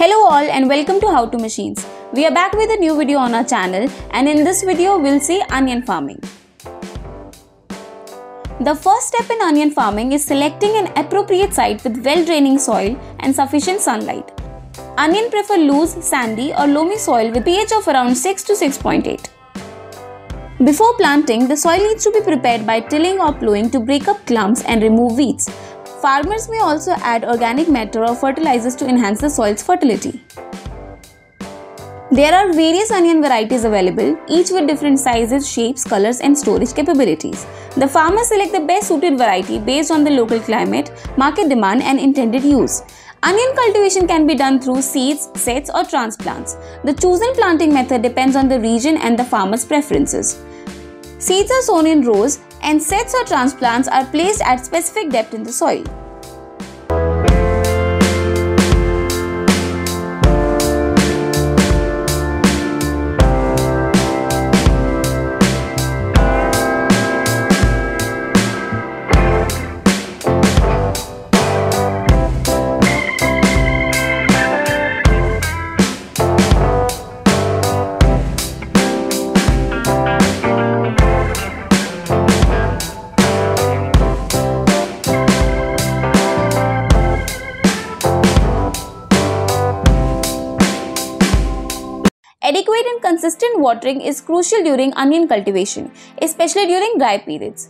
all and welcome to How to Machines. We are back with a new video on our channel and in this video we'll see onion farming. The first step in onion farming is selecting an appropriate site with well draining soil and sufficient sunlight. Onion prefer loose, sandy or loamy soil with pH of around 6 to 6.8. Before planting, the soil needs to be prepared by tilling or plowing to break up clumps and remove weeds. Farmers may also add organic matter or fertilizers to enhance the soil's fertility. There are various onion varieties available, each with different sizes, shapes, colors, and storage capabilities. The farmers select the best suited variety based on the local climate, market demand, and intended use. Onion cultivation can be done through seeds, sets, or transplants. The chosen planting method depends on the region and the farmer's preferences. Seeds are sown in rows and sets or transplants are placed at specific depth in the soil. Adequate and consistent watering is crucial during onion cultivation, especially during dry periods.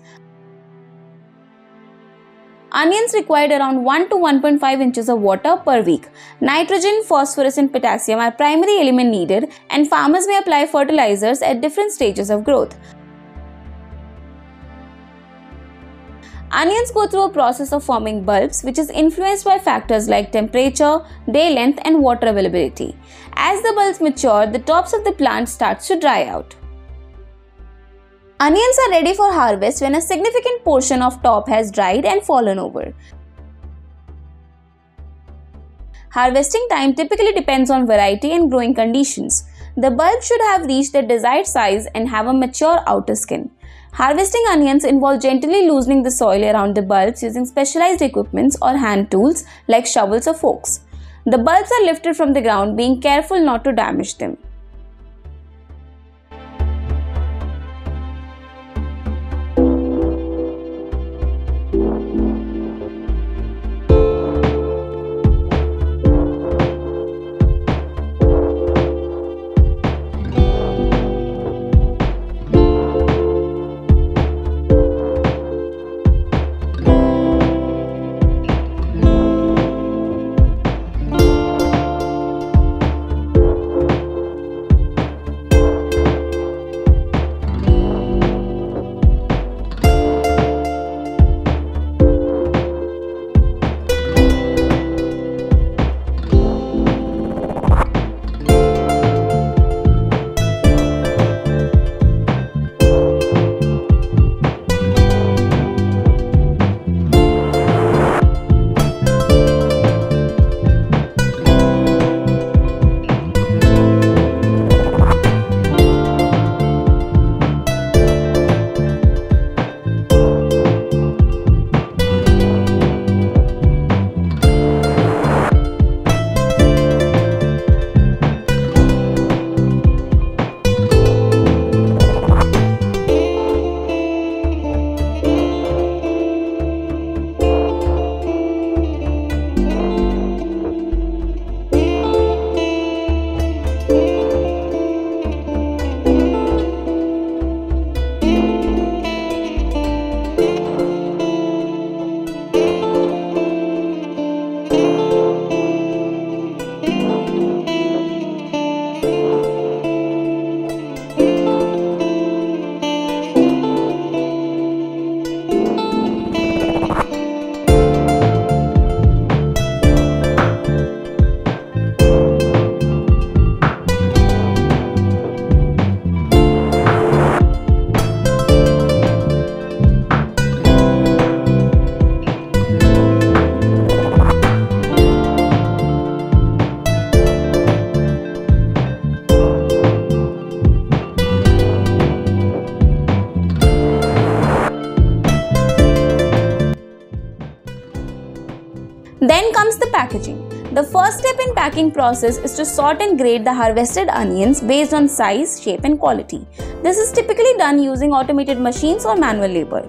Onions require around 1 to 1.5 inches of water per week. Nitrogen, phosphorus, and potassium are primary element needed, and farmers may apply fertilizers at different stages of growth. Onions go through a process of forming bulbs which is influenced by factors like temperature, day length and water availability. As the bulbs mature, the tops of the plant starts to dry out. Onions are ready for harvest when a significant portion of top has dried and fallen over. Harvesting time typically depends on variety and growing conditions. The bulb should have reached the desired size and have a mature outer skin. Harvesting onions involves gently loosening the soil around the bulbs using specialized equipments or hand tools like shovels or forks. The bulbs are lifted from the ground, being careful not to damage them. Then comes the packaging. The first step in packing process is to sort and grade the harvested onions based on size, shape and quality. This is typically done using automated machines or manual labor.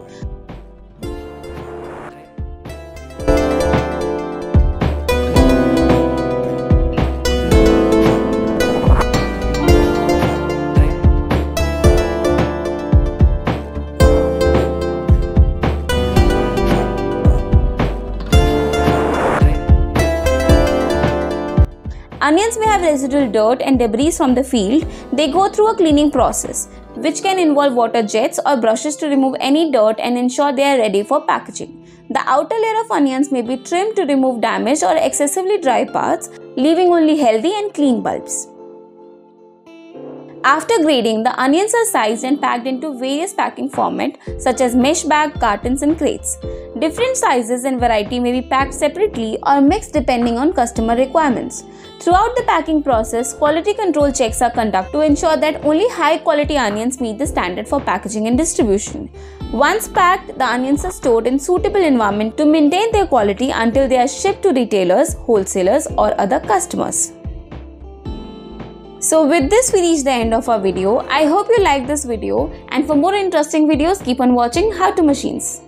Onions may have residual dirt and debris from the field. They go through a cleaning process, which can involve water jets or brushes to remove any dirt and ensure they are ready for packaging. The outer layer of onions may be trimmed to remove damaged or excessively dry parts, leaving only healthy and clean bulbs. After grading, the onions are sized and packed into various packing formats such as mesh bag, cartons and crates. Different sizes and variety may be packed separately or mixed depending on customer requirements. Throughout the packing process, quality control checks are conducted to ensure that only high quality onions meet the standard for packaging and distribution. Once packed, the onions are stored in suitable environment to maintain their quality until they are shipped to retailers, wholesalers or other customers. So with this we reach the end of our video. I hope you liked this video and for more interesting videos keep on watching How to Machines.